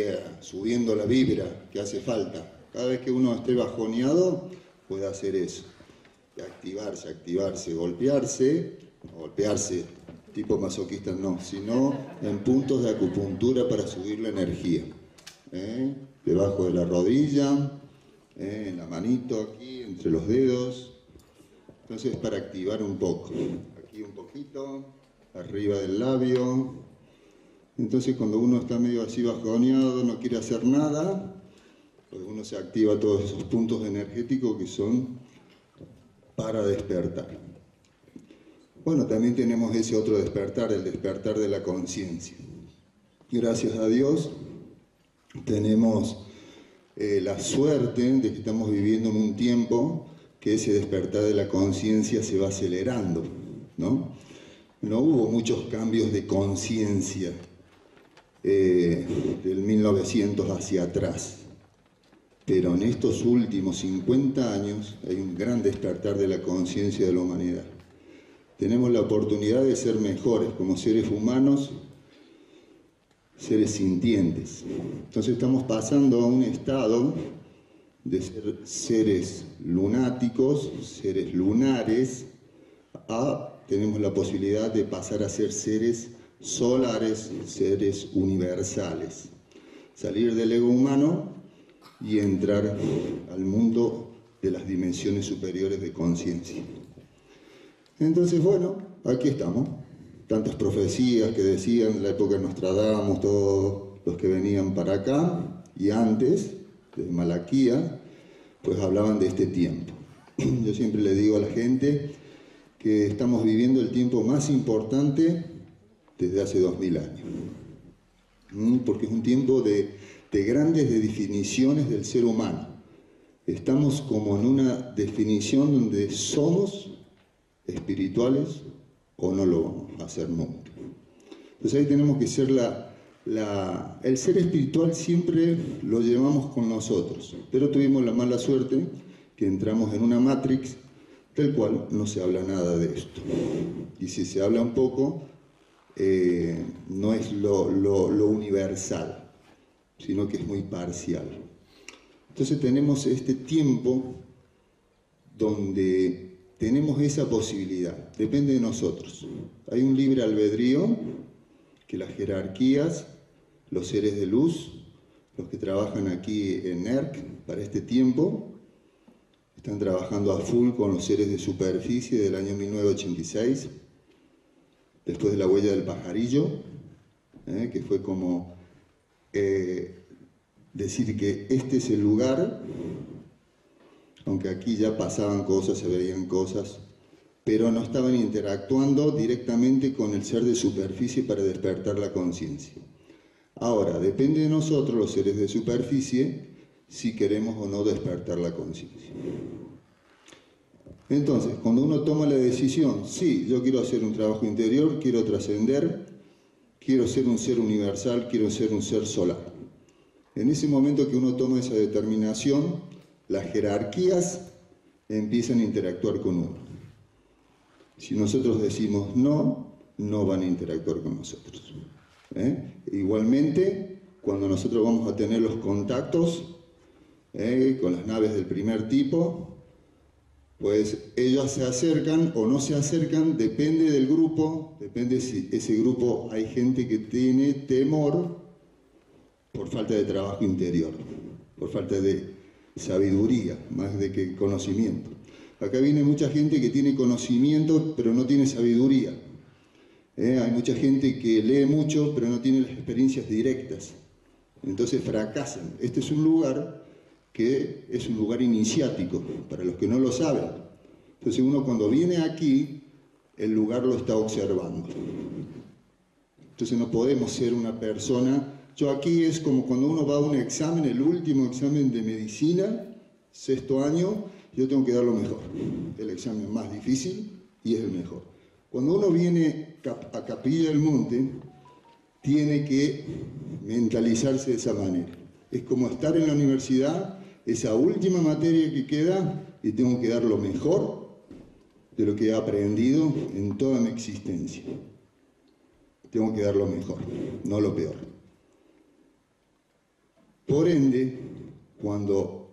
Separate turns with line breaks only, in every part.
eh, subiendo la vibra que hace falta. Cada vez que uno esté bajoneado, puede hacer eso. activarse, activarse, golpearse, golpearse, tipo masoquista no, sino en puntos de acupuntura para subir la energía. ¿eh? Debajo de la rodilla, ¿eh? en la manito aquí, entre los dedos. Entonces para activar un poco. Aquí un poquito, arriba del labio. Entonces cuando uno está medio así bajoneado, no quiere hacer nada, pues uno se activa todos esos puntos energéticos que son para despertar. Bueno, también tenemos ese otro despertar, el despertar de la conciencia. Gracias a Dios tenemos eh, la suerte de que estamos viviendo en un tiempo que ese despertar de la conciencia se va acelerando, ¿no? No hubo muchos cambios de conciencia eh, del 1900 hacia atrás, pero en estos últimos 50 años hay un gran despertar de la conciencia de la humanidad. Tenemos la oportunidad de ser mejores como seres humanos, seres sintientes. Entonces estamos pasando a un estado de ser seres lunáticos, seres lunares, a tenemos la posibilidad de pasar a ser seres solares, seres universales. Salir del ego humano y entrar al mundo de las dimensiones superiores de conciencia. Entonces, bueno, aquí estamos. Tantas profecías que decían la época de Nostradamus, todos los que venían para acá y antes, de Malaquía, pues hablaban de este tiempo. Yo siempre le digo a la gente que estamos viviendo el tiempo más importante desde hace dos mil años. ¿Mm? Porque es un tiempo de, de grandes definiciones del ser humano. Estamos como en una definición donde somos espirituales o no lo vamos a hacer nunca. Entonces ahí tenemos que ser la, la, el ser espiritual siempre lo llevamos con nosotros, pero tuvimos la mala suerte que entramos en una matrix del cual no se habla nada de esto. Y si se habla un poco, eh, no es lo, universal, sino que es muy parcial. Entonces tenemos este tiempo donde tenemos esa posibilidad, depende de nosotros. Hay un libre albedrío que las jerarquías, los seres de luz, los que trabajan aquí en ERC para este tiempo, están trabajando a full con los seres de superficie del año 1986 después de la huella del pajarillo, ¿eh? que fue como eh, decir que este es el lugar, aunque aquí ya pasaban cosas, se veían cosas, pero no estaban interactuando directamente con el ser de superficie para despertar la conciencia. Ahora, depende de nosotros, los seres de superficie, si queremos o no despertar la conciencia. Entonces, cuando uno toma la decisión, sí, yo quiero hacer un trabajo interior, quiero trascender, quiero ser un ser universal, quiero ser un ser solar. En ese momento que uno toma esa determinación, las jerarquías empiezan a interactuar con uno. Si nosotros decimos no, no van a interactuar con nosotros. ¿eh? Igualmente, cuando nosotros vamos a tener los contactos ¿eh? con las naves del primer tipo, pues ellos se acercan o no se acercan, depende del grupo, depende si ese grupo hay gente que tiene temor por falta de trabajo interior, por falta de sabiduría, más de que conocimiento. Acá viene mucha gente que tiene conocimiento pero no tiene sabiduría. ¿eh? Hay mucha gente que lee mucho pero no tiene las experiencias directas. Entonces fracasan. Este es un lugar que es un lugar iniciático, para los que no lo saben. Entonces uno cuando viene aquí, el lugar lo está observando. Entonces no podemos ser una persona... Yo aquí es como cuando uno va a un examen, el último examen de medicina, sexto año, yo tengo que dar lo mejor. El examen más difícil y es el mejor. Cuando uno viene a Capilla del Monte, tiene que mentalizarse de esa manera. Es como estar en la universidad esa última materia que queda y tengo que dar lo mejor de lo que he aprendido en toda mi existencia. Tengo que dar lo mejor, no lo peor. Por ende, cuando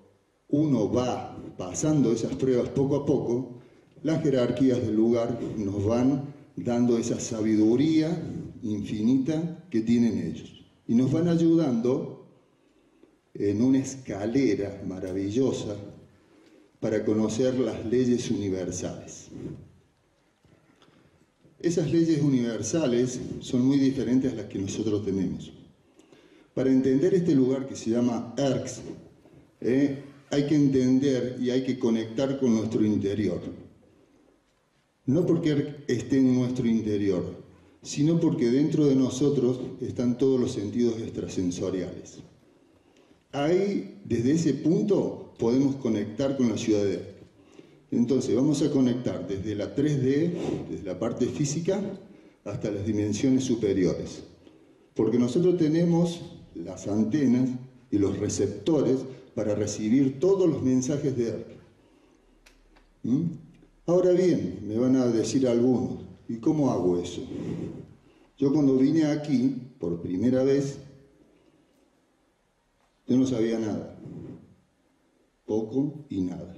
uno va pasando esas pruebas poco a poco, las jerarquías del lugar nos van dando esa sabiduría infinita que tienen ellos. Y nos van ayudando en una escalera maravillosa para conocer las leyes universales. Esas leyes universales son muy diferentes a las que nosotros tenemos. Para entender este lugar que se llama ERX, eh, hay que entender y hay que conectar con nuestro interior. No porque esté en nuestro interior, sino porque dentro de nosotros están todos los sentidos extrasensoriales. Ahí, desde ese punto, podemos conectar con la ciudad de. Entonces vamos a conectar desde la 3D, desde la parte física, hasta las dimensiones superiores. Porque nosotros tenemos las antenas y los receptores para recibir todos los mensajes de él. ¿Mm? Ahora bien, me van a decir algunos, ¿y cómo hago eso? Yo cuando vine aquí, por primera vez, yo no sabía nada, poco y nada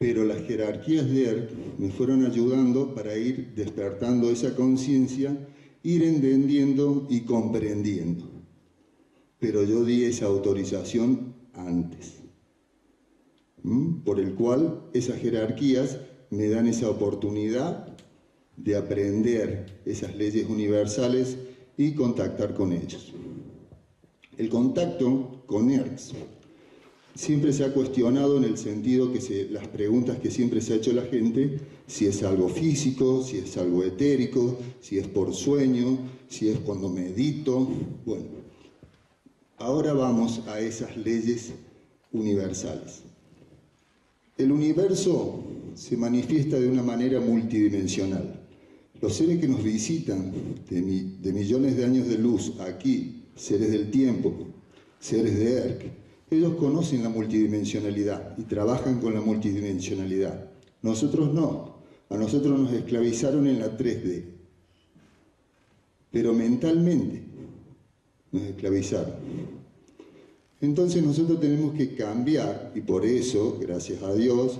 pero las jerarquías de ERC me fueron ayudando para ir despertando esa conciencia, ir entendiendo y comprendiendo. Pero yo di esa autorización antes, por el cual esas jerarquías me dan esa oportunidad de aprender esas leyes universales y contactar con ellos. El contacto con ERCs siempre se ha cuestionado en el sentido que se, las preguntas que siempre se ha hecho la gente, si es algo físico, si es algo etérico, si es por sueño, si es cuando medito. Bueno, ahora vamos a esas leyes universales. El universo se manifiesta de una manera multidimensional. Los seres que nos visitan de, de millones de años de luz aquí, seres del tiempo, seres de ERC, ellos conocen la multidimensionalidad y trabajan con la multidimensionalidad. Nosotros no. A nosotros nos esclavizaron en la 3D. Pero mentalmente nos esclavizaron. Entonces nosotros tenemos que cambiar y por eso, gracias a Dios,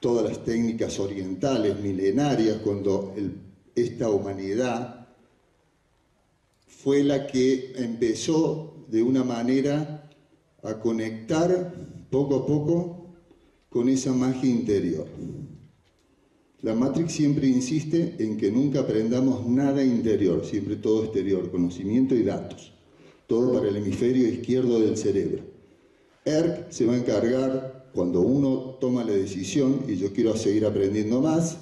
todas las técnicas orientales, milenarias, cuando esta humanidad fue la que empezó de una manera a conectar poco a poco con esa magia interior. La Matrix siempre insiste en que nunca aprendamos nada interior, siempre todo exterior, conocimiento y datos, todo para el hemisferio izquierdo del cerebro. ERC se va a encargar, cuando uno toma la decisión, y yo quiero seguir aprendiendo más,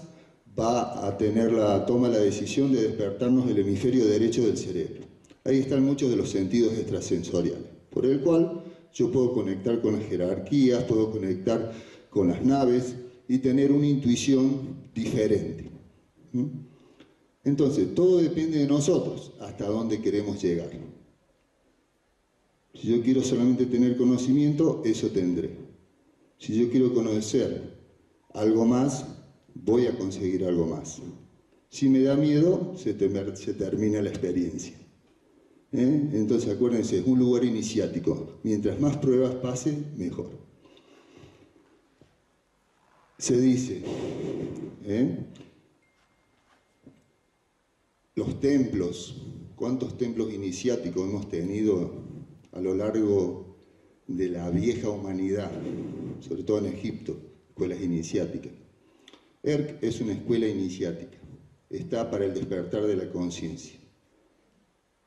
va a tener la, toma la decisión de despertarnos el hemisferio derecho del cerebro. Ahí están muchos de los sentidos extrasensoriales, por el cual yo puedo conectar con las jerarquías, puedo conectar con las naves y tener una intuición diferente. Entonces, todo depende de nosotros, hasta dónde queremos llegar. Si yo quiero solamente tener conocimiento, eso tendré. Si yo quiero conocer algo más, voy a conseguir algo más. Si me da miedo, se, termina la experiencia. ¿Eh? Entonces acuérdense, es un lugar iniciático. Mientras más pruebas pase, mejor. Se dice, ¿eh? los templos, ¿cuántos templos iniciáticos hemos tenido a lo largo de la vieja humanidad, sobre todo en Egipto, escuelas iniciáticas? ERC es una escuela iniciática, está para el despertar de la conciencia.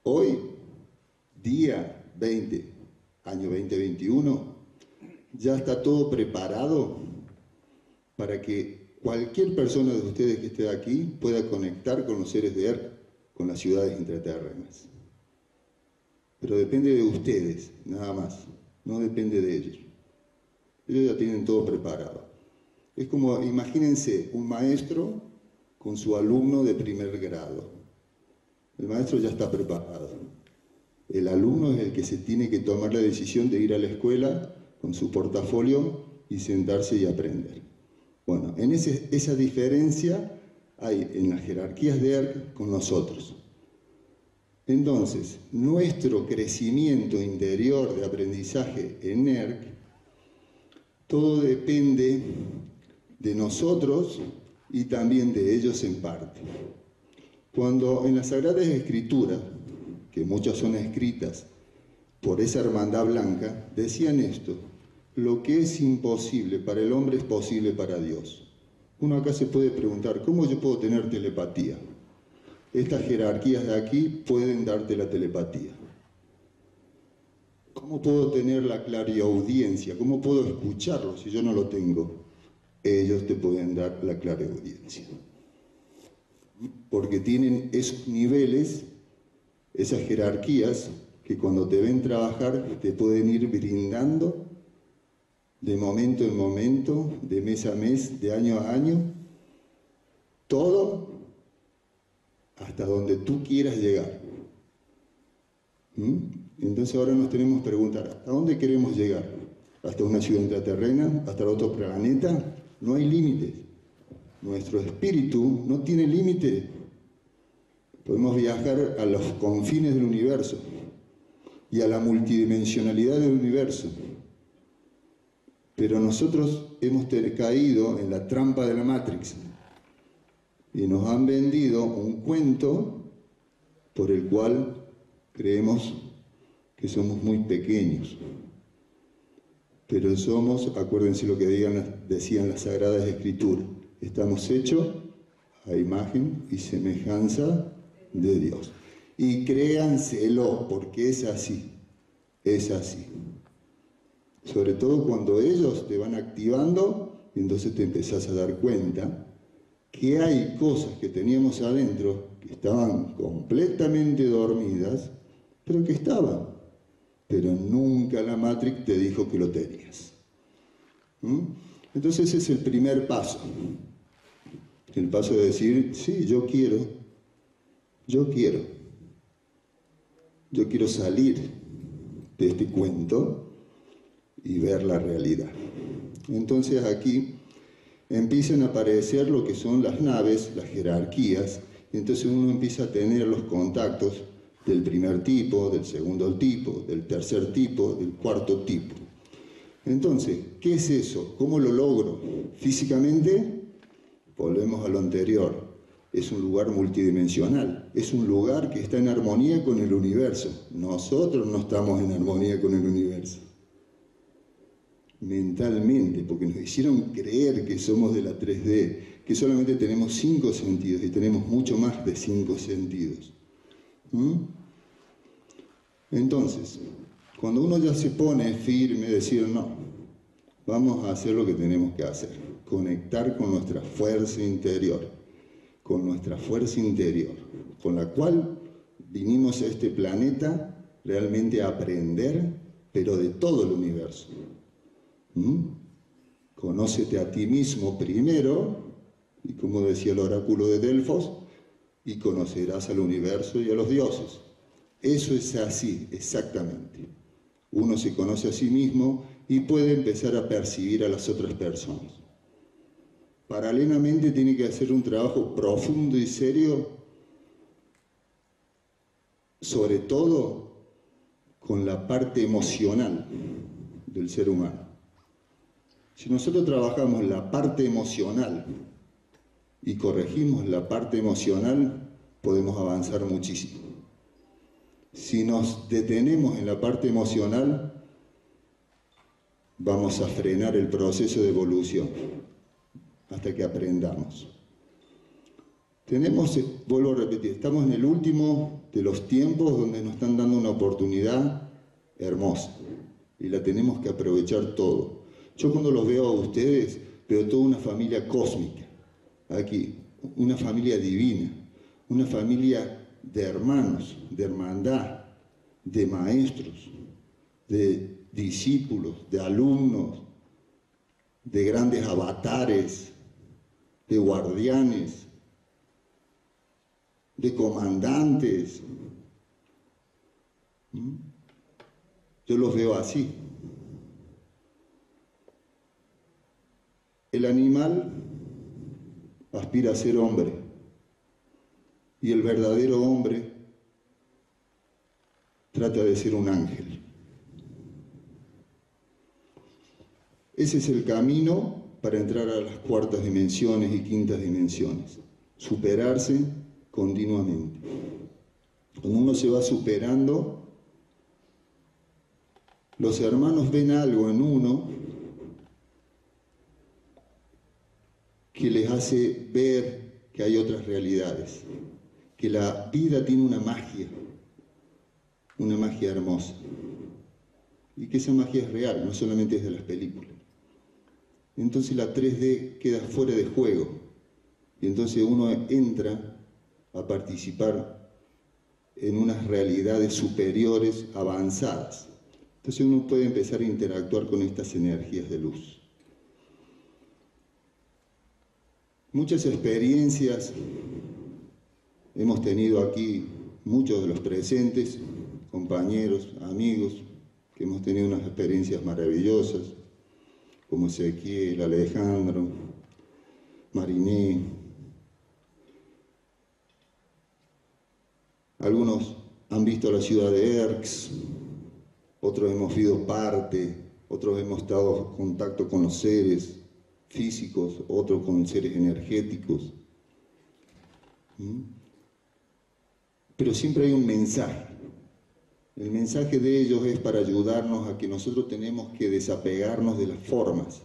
Hoy, día 20, año 2021, ya está todo preparado para que cualquier persona de ustedes que esté aquí pueda conectar con los seres de ERC, con las ciudades intraterrenas. Pero depende de ustedes, nada más, no depende de ellos. Ellos ya tienen todo preparado. Es como, imagínense, un maestro con su alumno de primer grado. El maestro ya está preparado. El alumno es el que se tiene que tomar la decisión de ir a la escuela con su portafolio y sentarse y aprender. Bueno, en esa diferencia hay en las jerarquías de ERC con nosotros. Entonces, nuestro crecimiento interior de aprendizaje en NERC, todo depende de nosotros y también de ellos en parte. Cuando en las Sagradas Escrituras, muchas son escritas por esa hermandad blanca, decían esto, lo que es imposible para el hombre es posible para Dios. Uno acá se puede preguntar, ¿cómo yo puedo tener telepatía? Estas jerarquías de aquí pueden darte la telepatía. ¿Cómo puedo tener la clariaudiencia? ¿Cómo puedo escucharlo si yo no lo tengo? Ellos te pueden dar la clariaudiencia. Porque tienen esos niveles, esas jerarquías, que cuando te ven trabajar te pueden ir brindando de momento en momento, de mes a mes, de año a año, todo hasta donde tú quieras llegar. ¿Mm? Entonces ahora nos tenemos que preguntar, ¿a dónde queremos llegar? ¿Hasta una ciudad intraterrena? ¿Hasta otro planeta? No hay límites. Nuestro espíritu no tiene límite. Podemos viajar a los confines del universo y a la multidimensionalidad del universo. Pero nosotros hemos caído en la trampa de la Matrix y nos han vendido un cuento por el cual creemos que somos muy pequeños. Pero somos, acuérdense lo que decían las Sagradas Escrituras, estamos hechos a imagen y semejanza de Dios. Y créanselo, porque es así, es así. Sobre todo cuando ellos te van activando, entonces te empezás a dar cuenta que hay cosas que teníamos adentro que estaban completamente dormidas, pero que estaban. Pero nunca la Matrix te dijo que lo tenías. ¿Mm? Entonces ese es el primer paso. El paso de decir, sí, yo quiero, yo quiero, yo quiero salir de este cuento y ver la realidad. Entonces aquí empiezan a aparecer lo que son las naves, las jerarquías, entonces uno empieza a tener los contactos del primer tipo, del segundo tipo, del tercer tipo, del cuarto tipo. Entonces, ¿qué es eso? ¿Cómo lo logro? Físicamente, volvemos a lo anterior, es un lugar multidimensional, es un lugar que está en armonía con el universo. Nosotros no estamos en armonía con el universo mentalmente, porque nos hicieron creer que somos de la 3D, que solamente tenemos cinco sentidos y tenemos mucho más de cinco sentidos. ¿Mm? Entonces, cuando uno ya se pone firme, decir, no, vamos a hacer lo que tenemos que hacer, conectar con nuestra fuerza interior, con nuestra fuerza interior, con la cual vinimos a este planeta realmente a aprender, pero de todo el universo. ¿Mm? Conócete a ti mismo primero, y como decía el oráculo de Delfos, y conocerás al universo y a los dioses. Eso es así, exactamente. Uno se conoce a sí mismo y puede empezar a percibir a las otras personas. Paralelamente tiene que hacer un trabajo profundo y serio, sobre todo con la parte emocional del ser humano. Si nosotros trabajamos la parte emocional y corregimos la parte emocional, podemos avanzar muchísimo. Si nos detenemos en la parte emocional, vamos a frenar el proceso de evolución hasta que aprendamos. Tenemos, vuelvo a repetir, estamos en el último de los tiempos donde nos están dando una oportunidad hermosa y la tenemos que aprovechar todo. Yo cuando los veo a ustedes, veo toda una familia cósmica, aquí, una familia divina, una familia de hermanos, de hermandad, de maestros, de discípulos, de alumnos, de grandes avatares, de guardianes, de comandantes. Yo los veo así. El animal aspira a ser hombre y el verdadero hombre trata de ser un ángel. Ese es el camino para entrar a las cuartas dimensiones y quintas dimensiones. Superarse continuamente. Cuando uno se va superando, los hermanos ven algo en uno que les hace ver que hay otras realidades, que la vida tiene una magia, una magia hermosa, y que esa magia es real, no solamente es de las películas. Entonces la 3D queda fuera de juego, y entonces uno entra a participar en unas realidades superiores, avanzadas. Entonces uno puede empezar a interactuar con estas energías de luz. Muchas experiencias hemos tenido aquí, muchos de los presentes, compañeros, amigos, que hemos tenido unas experiencias maravillosas, como Ezequiel, Alejandro, Mariné. Algunos han visto la ciudad de Erx, otros hemos sido parte, otros hemos estado en contacto con los seres, físicos, otros con seres energéticos. ¿Mm? Pero siempre hay un mensaje. El mensaje de ellos es para ayudarnos a que nosotros tenemos que desapegarnos de las formas,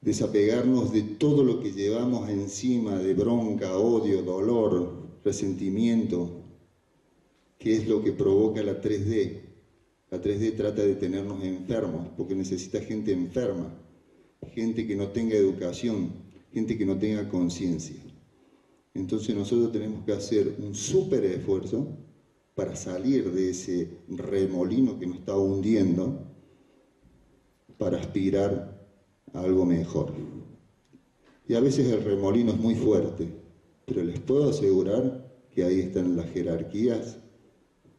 desapegarnos de todo lo que llevamos encima de bronca, odio, dolor, resentimiento, que es lo que provoca la 3D, la 3D trata de tenernos enfermos, porque necesita gente enferma, gente que no tenga educación, gente que no tenga conciencia. Entonces nosotros tenemos que hacer un súper esfuerzo para salir de ese remolino que nos está hundiendo, para aspirar a algo mejor. Y a veces el remolino es muy fuerte, pero les puedo asegurar que ahí están las jerarquías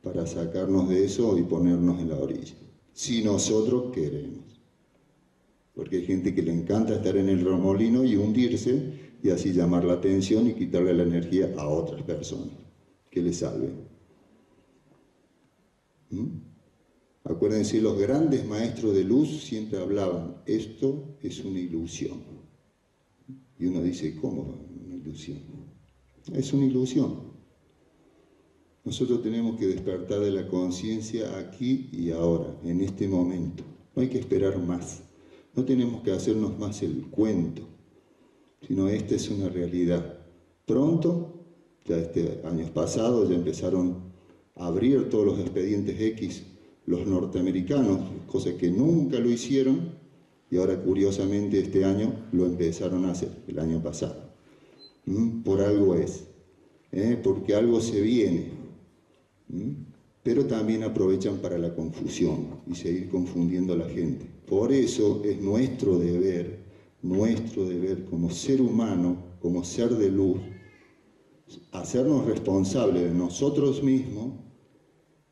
para sacarnos de eso y ponernos en la orilla. Si nosotros queremos. Porque hay gente que le encanta estar en el remolino y hundirse y así llamar la atención y quitarle la energía a otras personas que le salven. ¿Mm? Acuérdense, los grandes maestros de luz siempre hablaban, esto es una ilusión. Y uno dice, ¿cómo una ilusión? Es una ilusión. Nosotros tenemos que despertar de la conciencia aquí y ahora, en este momento. No hay que esperar más. No tenemos que hacernos más el cuento, sino esta es una realidad. Pronto, ya este año pasado, ya empezaron a abrir todos los expedientes X los norteamericanos, cosa que nunca lo hicieron, y ahora curiosamente este año lo empezaron a hacer, el año pasado. ¿Mm? Por algo es, ¿eh? porque algo se viene pero también aprovechan para la confusión y seguir confundiendo a la gente. Por eso es nuestro deber, nuestro deber como ser humano, como ser de luz, hacernos responsables de nosotros mismos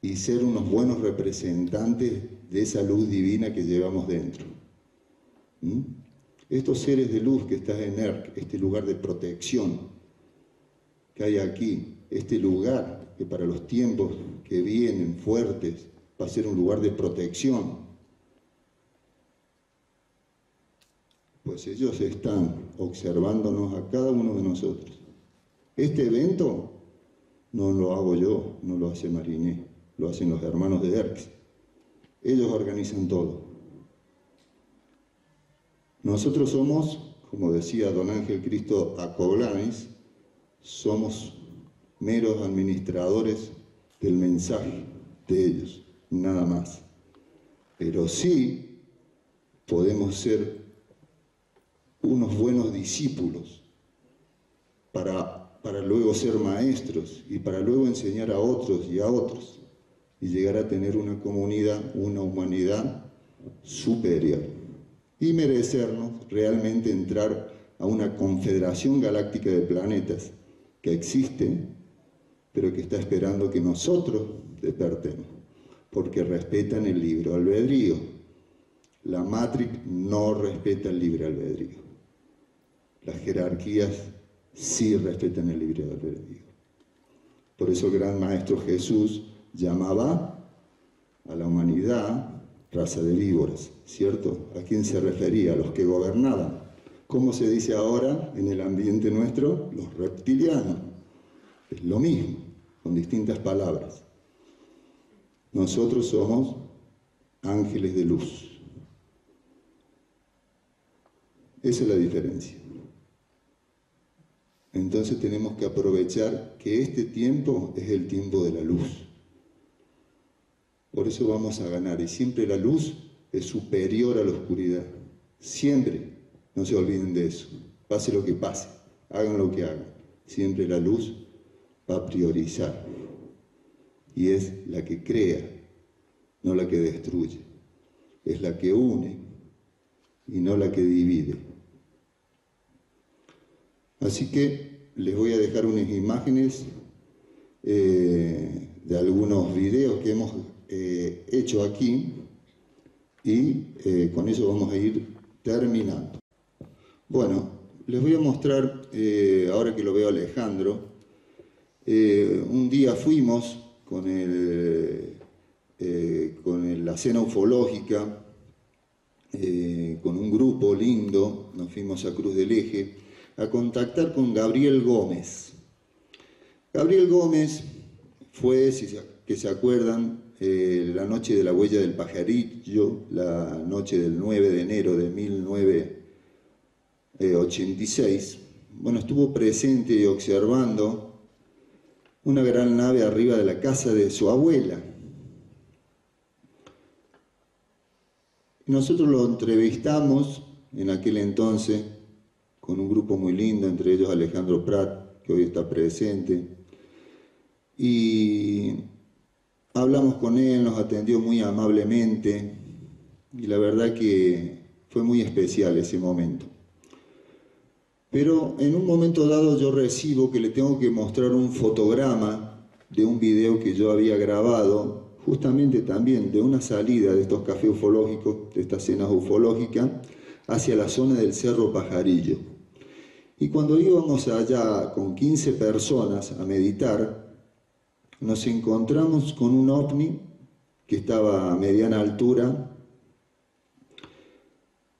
y ser unos buenos representantes de esa luz divina que llevamos dentro. Estos seres de luz que están en ERC, este lugar de protección que hay aquí, este lugar que para los tiempos que vienen fuertes va a ser un lugar de protección. Pues ellos están observándonos a cada uno de nosotros. Este evento no lo hago yo, no lo hace Mariné, lo hacen los hermanos de Erx. Ellos organizan todo. Nosotros somos, como decía don Ángel Cristo Acoblanes, somos meros administradores del mensaje de ellos, nada más. Pero sí podemos ser unos buenos discípulos para, para luego ser maestros y para luego enseñar a otros y a otros y llegar a tener una comunidad, una humanidad superior y merecernos realmente entrar a una confederación galáctica de planetas que existe pero que está esperando que nosotros despertemos, porque respetan el libre albedrío. La Matrix no respeta el libre albedrío. Las jerarquías sí respetan el libre albedrío. Por eso el gran maestro Jesús llamaba a la humanidad raza de víboras, ¿cierto? ¿A quién se refería? A los que gobernaban. ¿Cómo se dice ahora en el ambiente nuestro? Los reptilianos. Es lo mismo, con distintas palabras. Nosotros somos ángeles de luz. Esa es la diferencia. Entonces tenemos que aprovechar que este tiempo es el tiempo de la luz. Por eso vamos a ganar. Y siempre la luz es superior a la oscuridad. Siempre. No se olviden de eso. Pase lo que pase. Hagan lo que hagan. Siempre la luz va a priorizar. Y es la que crea, no la que destruye. Es la que une y no la que divide. Así que les voy a dejar unas imágenes eh, de algunos videos que hemos eh, hecho aquí y eh, con eso vamos a ir terminando. Bueno, les voy a mostrar, ahora que lo veo Alejandro, un día fuimos con, el, con la cena ufológica, con un grupo lindo, nos fuimos a Cruz del Eje, a contactar con Gabriel Gómez. Gabriel Gómez fue, si que se acuerdan, eh, la noche de la huella del pajarillo, la noche del 9 de enero de 1986, bueno, estuvo presente y observando una gran nave arriba de la casa de su abuela. Nosotros lo entrevistamos en aquel entonces con un grupo muy lindo, entre ellos Alejandro Prat, que hoy está presente. Y Hablamos con él, nos atendió muy amablemente y la verdad que fue muy especial ese momento. Pero en un momento dado yo recibo que le tengo que mostrar un fotograma de un video que yo había grabado, justamente también de una salida de estos cafés ufológicos, de estas cenas ufológicas, hacia la zona del Cerro Pajarillo. Y cuando íbamos allá con 15 personas a meditar, nos encontramos con un ovni que estaba a mediana altura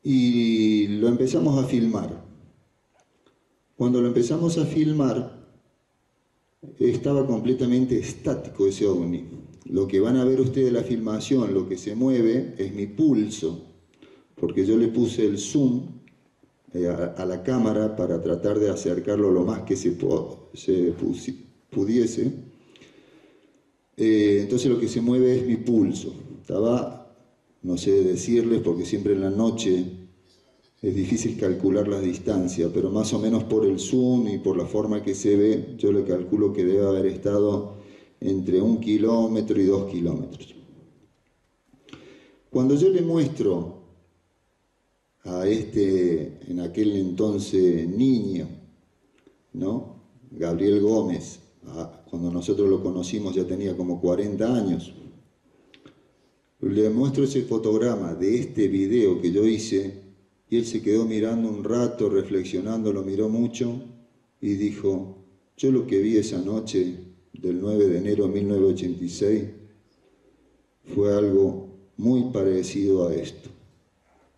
y lo empezamos a filmar. Cuando lo empezamos a filmar, estaba completamente estático ese ovni. Lo que van a ver ustedes en la filmación, lo que se mueve es mi pulso, porque yo le puse el zoom eh, a, la cámara para tratar de acercarlo lo más que se, se pudiese eh, entonces lo que se mueve es mi pulso. Estaba, no sé decirles porque siempre en la noche es difícil calcular las distancias, pero más o menos por el zoom y por la forma que se ve, yo le calculo que debe haber estado entre un kilómetro y dos kilómetros. Cuando yo le muestro a este, en aquel entonces niño, ¿no? Gabriel Gómez, cuando nosotros lo conocimos ya tenía como 40 años. Le muestro ese fotograma de este video que yo hice y él se quedó mirando un rato, reflexionando, lo miró mucho y dijo, yo lo que vi esa noche del 9 de enero de 1986 fue algo muy parecido a esto.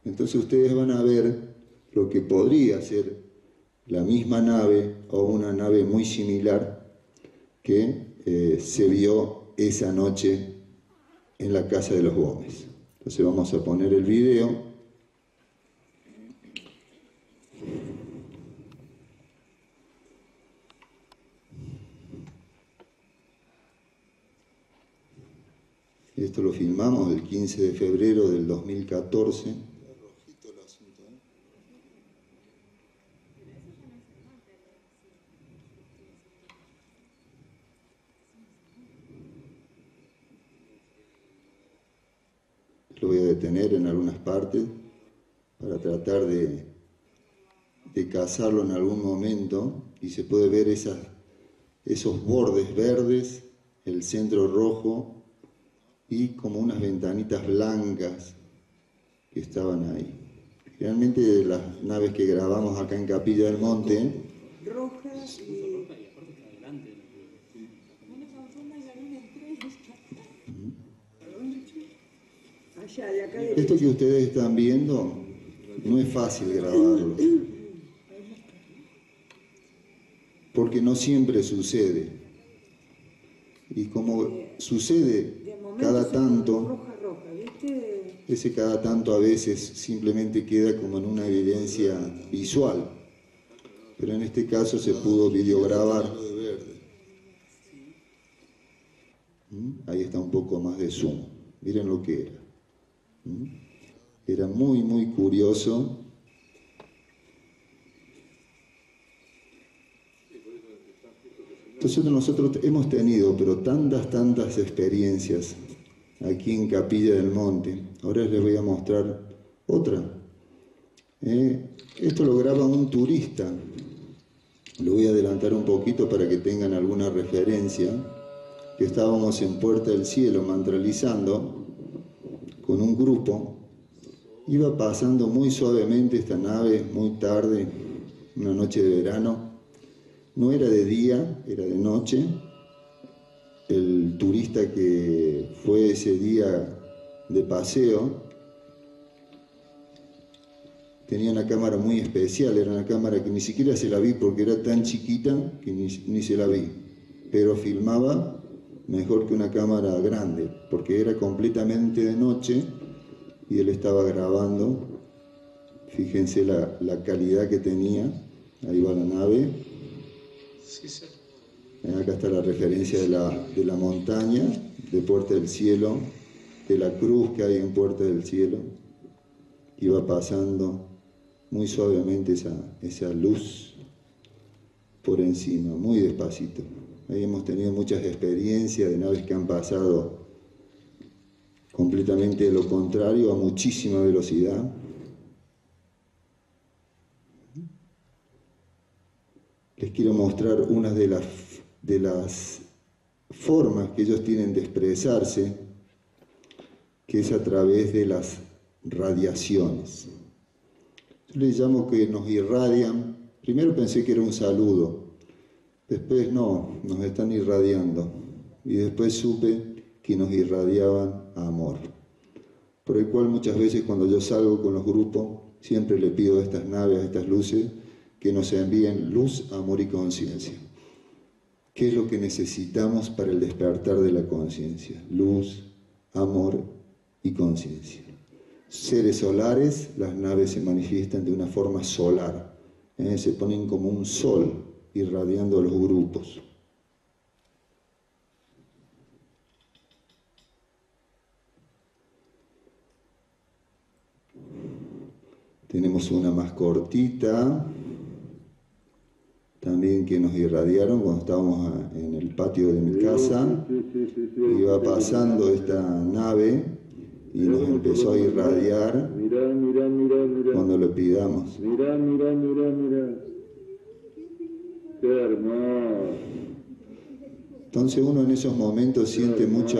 Entonces ustedes van a ver lo que podría ser la misma nave o una nave muy similar que eh, se vio esa noche en la casa de los Gómez. Entonces vamos a poner el video. Esto lo filmamos el 15 de febrero del 2014. Detener en algunas partes para tratar de, de cazarlo en algún momento y se puede ver esos bordes verdes, el centro rojo y como unas ventanitas blancas que estaban ahí. Realmente las naves que grabamos acá en Capilla del Monte... Esto que ustedes están viendo no es fácil grabarlo. Porque no siempre sucede. Y como sucede cada tanto, ese cada tanto a veces simplemente queda como en una evidencia visual. Pero en este caso se pudo videograbar. ¿Mm? Ahí está un poco más de zoom. Miren lo que era. ¿Mm? Era muy, muy curioso. Entonces nosotros hemos tenido, pero tantas, tantas experiencias aquí en Capilla del Monte. Ahora les voy a mostrar otra. Eh, esto lo graba un turista. Lo voy a adelantar un poquito para que tengan alguna referencia. Que estábamos en Puerta del Cielo mantralizando con un grupo. Iba pasando muy suavemente esta nave, muy tarde, una noche de verano. No era de día, era de noche el turista que fue ese día de paseo tenía una cámara muy especial, era una cámara que ni siquiera se la vi porque era tan chiquita que ni, se la vi, pero filmaba mejor que una cámara grande, porque era completamente de noche y él estaba grabando. Fíjense la, la calidad que tenía, ahí va la nave. Sí, sí. Acá está la referencia de la, montaña, de Puerta del Cielo, de la cruz que hay en Puerta del Cielo. Iba pasando muy suavemente esa, esa luz por encima, muy despacito. Ahí hemos tenido muchas experiencias de naves que han pasado completamente lo contrario, a muchísima velocidad. Les quiero mostrar unas de las de las formas que ellos tienen de expresarse, que es a través de las radiaciones. Yo les llamo que nos irradian, primero pensé que era un saludo, después no, nos están irradiando, y después supe que nos irradiaban amor, por el cual muchas veces cuando yo salgo con los grupos, siempre le pido a estas naves, a estas luces, que nos envíen luz, amor y conciencia. ¿Qué es lo que necesitamos para el despertar de la conciencia? Luz, amor y conciencia. Seres solares, las naves se manifiestan de una forma solar, ¿eh? se ponen como un sol irradiando a los grupos. Tenemos una más cortita también que nos irradiaron cuando estábamos en el patio de mi casa. Iba pasando esta nave y nos empezó a irradiar cuando lo pidamos.
Qué hermoso.
Entonces uno en esos momentos siente mucha,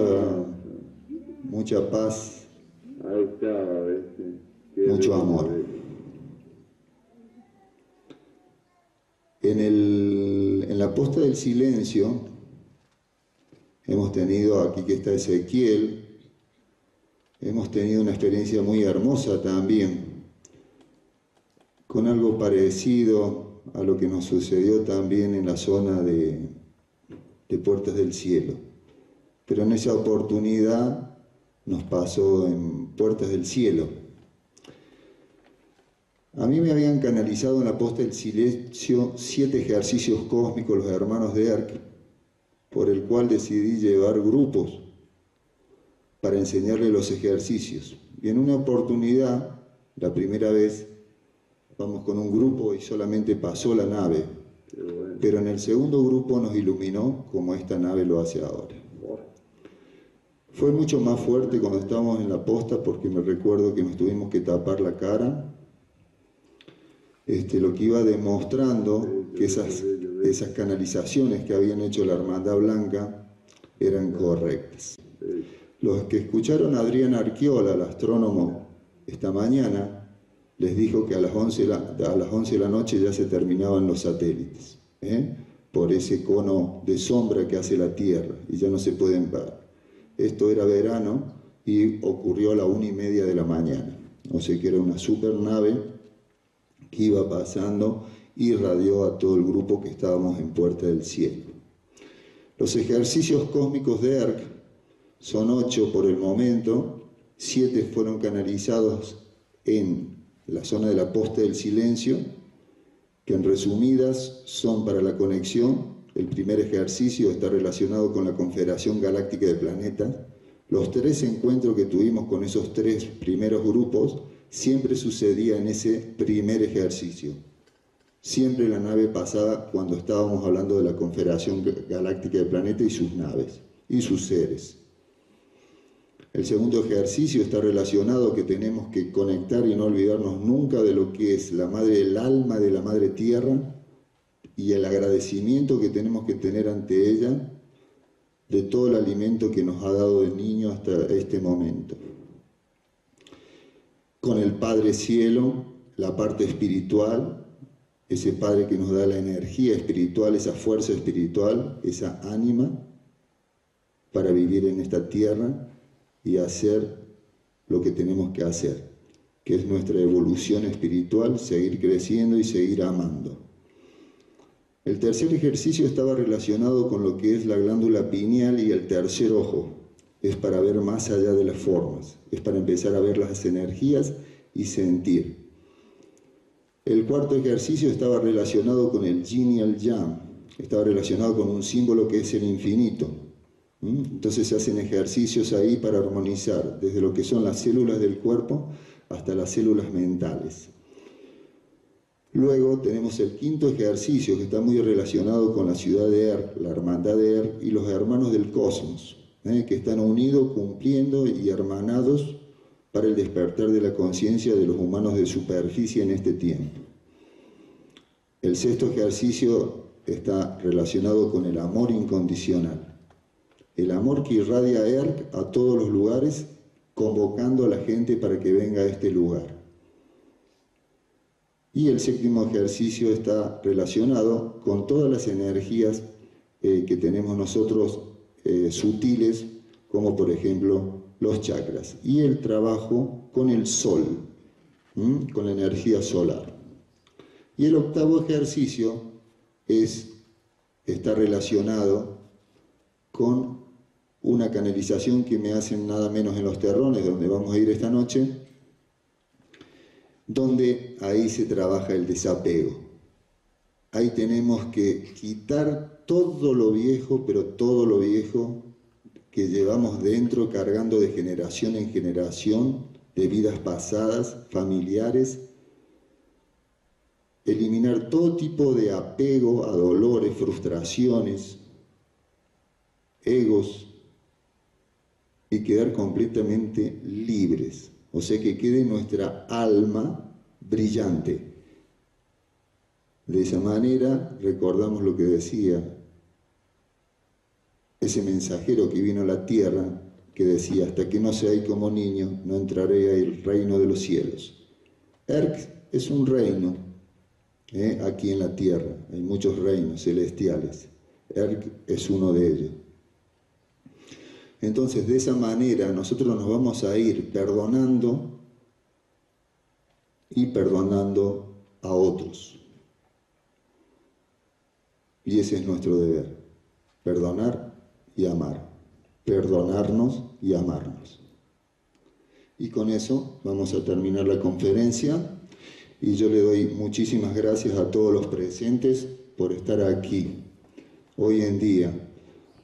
mucha paz, mucho amor. En, el, en la posta del silencio hemos tenido, aquí que está Ezequiel, hemos tenido una experiencia muy hermosa también, con algo parecido a lo que nos sucedió también en la zona de, Puertas del Cielo. Pero en esa oportunidad nos pasó en Puertas del Cielo a mí me habían canalizado en la posta del silencio siete ejercicios cósmicos los hermanos de Erk, por el cual decidí llevar grupos para enseñarles los ejercicios. Y en una oportunidad, la primera vez, vamos con un grupo y solamente pasó la nave, pero en el segundo grupo nos iluminó como esta nave lo hace ahora. Fue mucho más fuerte cuando estábamos en la posta porque me recuerdo que nos tuvimos que tapar la cara. Este, lo que iba demostrando que esas, esas canalizaciones que habían hecho la Hermandad Blanca eran correctas. Los que escucharon a Adrián Arquiola, el astrónomo, esta mañana, les dijo que a las 11, a las 11 de la noche ya se terminaban los satélites, ¿eh? por ese cono de sombra que hace la Tierra y ya no se pueden ver. Esto era verano, y ocurrió a la una y media de la mañana. O sea que era una supernave que iba pasando y radió a todo el grupo que estábamos en Puerta del Cielo. Los ejercicios cósmicos de ERC son ocho por el momento, siete fueron canalizados en la zona de la poste del silencio, que en resumidas son para la conexión. El primer ejercicio está relacionado con la Confederación Galáctica de Planetas. Los tres encuentros que tuvimos con esos tres primeros grupos siempre sucedía en ese primer ejercicio. Siempre la nave pasaba cuando estábamos hablando de la Confederación Galáctica de Planetas y sus naves y sus seres. El segundo ejercicio está relacionado que tenemos que conectar y no olvidarnos nunca de lo que es la madre, el alma de la madre tierra y el agradecimiento que tenemos que tener ante ella de todo el alimento que nos ha dado de niño hasta este momento. Con el Padre Cielo, la parte espiritual, ese Padre que nos da la energía espiritual, esa fuerza espiritual, esa ánima para vivir en esta tierra y hacer lo que tenemos que hacer, que es nuestra evolución espiritual, seguir creciendo y seguir amando. El tercer ejercicio estaba relacionado con lo que es la glándula pineal y el tercer ojo. Es para ver más allá de las formas, es para empezar a ver las energías y sentir. El cuarto ejercicio estaba relacionado con el yin y yang, estaba relacionado con un símbolo que es el infinito. Entonces se hacen ejercicios ahí para armonizar desde lo que son las células del cuerpo hasta las células mentales. Luego tenemos el quinto ejercicio que está muy relacionado con la ciudad de Er, la hermandad de Er y los hermanos del cosmos, ¿eh? que están unidos, cumpliendo y hermanados para el despertar de la conciencia de los humanos de superficie en este tiempo. El sexto ejercicio está relacionado con el amor incondicional el amor que irradia ERC a todos los lugares, convocando a la gente para que venga a este lugar. Y el séptimo ejercicio está relacionado con todas las energías eh, que tenemos nosotros eh, sutiles, como por ejemplo los chakras, y el trabajo con el sol, con la energía solar. Y el octavo ejercicio es, está relacionado con una canalización que me hacen nada menos en los terrones, donde vamos a ir esta noche, donde ahí se trabaja el desapego. Ahí tenemos que quitar todo lo viejo, pero todo lo viejo que llevamos dentro cargando de generación en generación, de vidas pasadas, familiares, eliminar todo tipo de apego a dolores, frustraciones, egos, y quedar completamente libres. O sea, que quede nuestra alma brillante. De esa manera recordamos lo que decía ese mensajero que vino a la tierra, que decía, hasta que no seáis como niño, no entraré al reino de los cielos. Erk es un reino ¿eh? aquí en la tierra, hay muchos reinos celestiales. Erk es uno de ellos. Entonces, de esa manera nosotros nos vamos a ir perdonando y perdonando a otros. Y ese es nuestro deber, perdonar y amar, perdonarnos y amarnos. Y con eso vamos a terminar la conferencia y yo le doy muchísimas gracias a todos los presentes por estar aquí hoy en día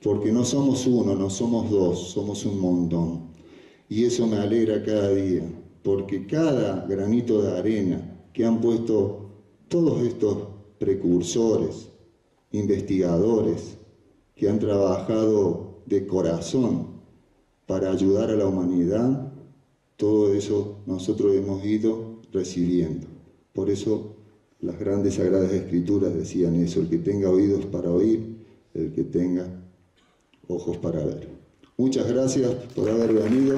porque no somos uno, no somos dos, somos un montón. Y eso me alegra cada día, porque cada granito de arena que han puesto todos estos precursores, investigadores, que han trabajado de corazón para ayudar a la humanidad, todo eso nosotros hemos ido recibiendo. Por eso las grandes sagradas escrituras decían eso, el que tenga oídos para oír, el que tenga ojos para ver. Muchas gracias por haber venido.